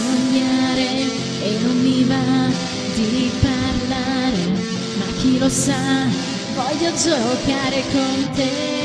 sognare e non mi va di parlare, ma chi lo sa, voglio giocare con te.